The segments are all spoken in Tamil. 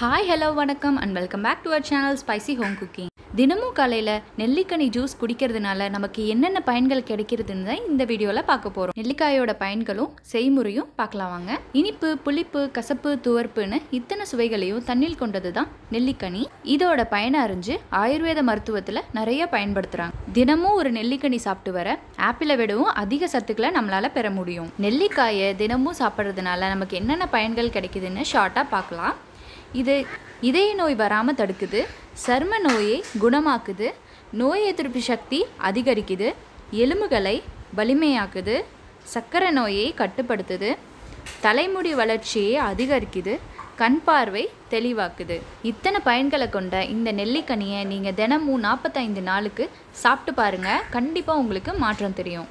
ஹாய் ஹலோ வணக்கம் and welcome back to our channel spicy home cooking தினமும் காலையில் நெல்லிக்கனி ஜூஸ் குடிக்கிறதுனால நமக்கு என்னென்ன பயன்கள் கிடைக்கிறதுன்னு தான் இந்த வீடியோவில் பார்க்க போகிறோம் நெல்லிக்காயோட பயன்களும் செய்முறையும் பார்க்கலாம் வாங்க. இனிப்பு புளிப்பு கசப்பு துவர்ப்புன்னு இத்தனை சுவைகளையும் தண்ணில் கொண்டது தான் நெல்லிக்கனி. இதோட பயனை அறிஞ்சு ஆயுர்வேத மருத்துவத்தில் நிறைய பயன்படுத்துகிறாங்க தினமும் ஒரு நெல்லிக்கனி சாப்பிட்டு வர ஆப்பிளை விடவும் அதிக சத்துக்களை நம்மளால் பெற முடியும். நெல்லிக்காயை தினமும் சாப்பிட்றதுனால நமக்கு என்னென்ன பயன்கள் கிடைக்குதுன்னு ஷார்ட்டாக பார்க்கலாம். இது இதய நோய் வராமல் தடுக்குது. சர்ம நோயை குணமாக்குது நோய் எதிர்ப்பு சக்தி அதிகரிக்குது எலும்புகளை வலிமையாக்குது சர்க்கரை நோயை கட்டுப்படுத்துது தலைமுடி வளர்ச்சியை அதிகரிக்குது கண் பார்வை தெளிவாக்குது. இத்தனை பயன்களை கொண்ட இந்த நெல்லிக்கனியை நீங்கள் தினமும் நாற்பத்தைந்து நாளுக்கு சாப்பிட்டு பாருங்கள் கண்டிப்பாக உங்களுக்கு மாற்றம் தெரியும்.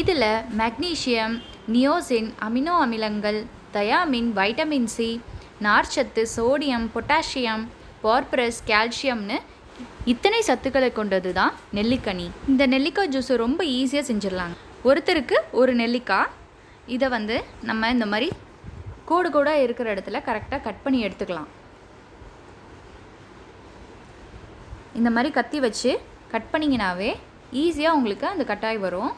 இதில் மெக்னீசியம் நியோசின் அமினோ அமிலங்கள் தயாமின் வைட்டமின் சி நார்ச்சத்து சோடியம் பொட்டாசியம் பார்ப்ரஸ் கால்சியம்னு இத்தனை சத்துக்களை கொண்டது தான் நெல்லிக்கனி. இந்த நெல்லிக்காய் ஜூஸை ரொம்ப ஈஸியாக செஞ்சிடலாங்க. ஒருத்தருக்கு ஒரு நெல்லிக்காய் இதை வந்து நம்ம இந்த மாதிரி கோடு கோடாக இருக்கிற இடத்துல கரெக்டாக கட் பண்ணி எடுத்துக்கலாம். இந்த மாதிரி கத்தி வச்சு கட் பண்ணிங்கனாவே ஈஸியாக உங்களுக்கு அந்த கட்டாய் வரும்.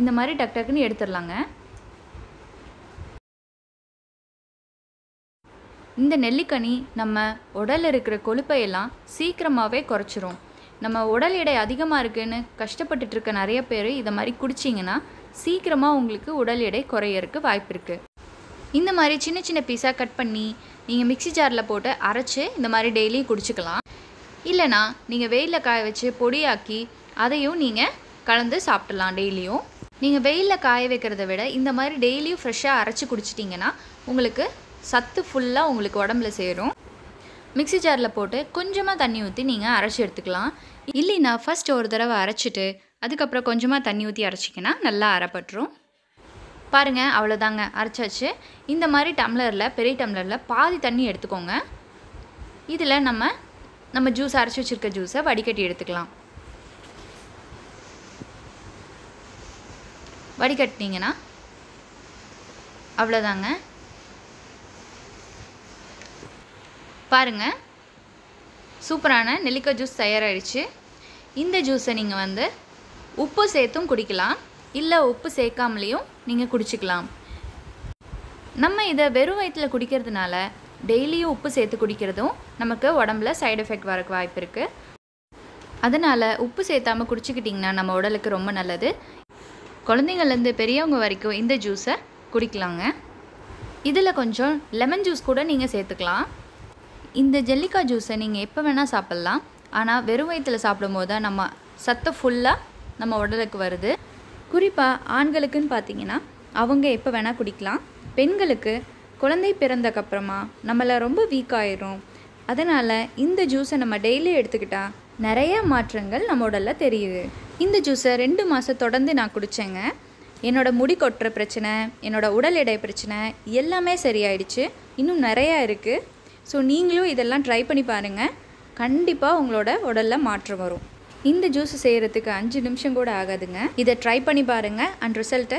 இந்த மாதிரி டக் டக்குன்னு எடுத்துடலாங்க. இந்த நெல்லிக்கனி நம்ம உடலில் இருக்கிற கொழுப்பை எல்லாம் சீக்கிரமாகவே குறைச்சிரும். நம்ம உடல் எடை அதிகமாக இருக்குன்னு கஷ்டப்பட்டுட்டு இருக்க நிறைய பேர் இதை மாதிரி குடிச்சிங்கன்னா சீக்கிரமாக உங்களுக்கு உடல் எடை குறையறதுக்கு வாய்ப்பு இருக்குது இந்த மாதிரி சின்ன சின்ன பீஸாக கட் பண்ணி நீங்கள் மிக்ஸி ஜாரில் போட்டு அரைச்சி இந்த மாதிரி டெய்லியும் குடிச்சிக்கலாம். இல்லைனா நீங்கள் வெயிலில் காய வச்சு பொடியாக்கி அதையும் நீங்கள் கலந்து சாப்பிடலாம் டெய்லியும். நீங்கள் வெயிலில் காய வைக்கிறத விட இந்த மாதிரி டெய்லியும் ஃப்ரெஷ்ஷாக அரைச்சி குடிச்சிட்டிங்கன்னா உங்களுக்கு சத்து ஃபுல்லாக உங்களுக்கு உடம்புல சேரும். மிக்ஸி ஜாரில் போட்டு கொஞ்சமாக தண்ணி ஊற்றி நீங்கள் அரைச்சி எடுத்துக்கலாம். இல்லைன்னா ஃபஸ்ட் ஒரு தடவை அரைச்சிட்டு அதுக்கப்புறம் கொஞ்சமாக தண்ணி ஊற்றி அரைச்சிங்கன்னா நல்லா அரைப்பட்டுரும். பாருங்கள் அவ்வளோதாங்க அரைச்சாச்சு. இந்த மாதிரி டம்ளரில் பெரிய டம்ளரில் பாதி தண்ணி எடுத்துக்கோங்க. இதில் நம்ம நம்ம ஜூஸ் அரைச்சி வச்சுருக்க ஜூஸை வடிகட்டி எடுத்துக்கலாம். வடிகட்டினீங்கன்னா அவ்வளோதாங்க பாருங்கள் சூப்பரான நெல்லிக்காய் ஜூஸ் தயாராகிடுச்சு இந்த ஜூஸை நீங்கள் வந்து உப்பு சேர்த்தும் குடிக்கலாம். இல்லை உப்பு சேர்க்காமலேயும் நீங்கள் குடிச்சிக்கலாம். நம்ம இதை வெறும் வயிற்றில் குடிக்கிறதுனால டெய்லியும் உப்பு சேர்த்து குடிக்கிறதும் நமக்கு உடம்புல சைடு எஃபெக்ட் வரக்கு வாய்ப்பு இருக்குது அதனால் உப்பு சேர்த்தாமல் குடிச்சிக்கிட்டிங்கன்னா நம்ம உடலுக்கு ரொம்ப நல்லது. குழந்தைங்கள்லேருந்து பெரியவங்க வரைக்கும் இந்த ஜூஸை குடிக்கலாங்க. இதில் கொஞ்சம் லெமன் ஜூஸ் கூட நீங்கள் சேர்த்துக்கலாம். இந்த ஜெல்லிக்காய் ஜூஸை நீங்கள் எப்போ வேணால் சாப்பிட்லாம். ஆனால் வெறும் வயிற்றில் சாப்பிடும் போது தான் நம்ம சத்தம் ஃபுல்லாக நம்ம உடலுக்கு வருது. குறிப்பாக ஆண்களுக்குன்னு பார்த்தீங்கன்னா அவங்க எப்போ வேணால் குடிக்கலாம். பெண்களுக்கு குழந்தை பிறந்தக்கப்புறமா நம்மளை ரொம்ப வீக் ஆயிரும். அதனால் இந்த ஜூஸை நம்ம டெய்லி எடுத்துக்கிட்டால் நிறைய மாற்றங்கள் நம்ம உடலில் தெரியுது. இந்த ஜூஸை ரெண்டு மாதம் தொடர்ந்து நான் குடித்தேங்க என்னோடய முடி கொட்டுற பிரச்சனை என்னோடய உடல் எடை பிரச்சனை எல்லாமே சரியாயிடுச்சு. இன்னும் நிறையா இருக்குது ஸோ நீங்களும் இதெல்லாம் ட்ரை பண்ணி பாருங்கள் கண்டிப்பாக உங்களோட உடலில் மாற்றம் வரும். இந்த ஜூஸ் செய்கிறதுக்கு அஞ்சு நிமிஷம் கூட ஆகாதுங்க. இதை ட்ரை பண்ணி பாருங்கள் அண்ட் ரிசல்ட்டை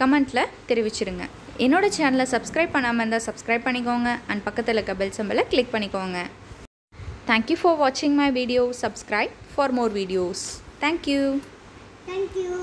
கமெண்ட்டில் தெரிவிச்சிருங்க. என்னோட சேனலை சப்ஸ்கிரைப் பண்ணாமல் இருந்தால் சப்ஸ்கிரைப் பண்ணிக்கோங்க அண்ட் பக்கத்தில் இருக்க பெல் சம்பளை கிளிக் பண்ணிக்கோங்க. தேங்க்யூ ஃபார் வாட்சிங் my video subscribe for more videos thank you thank you.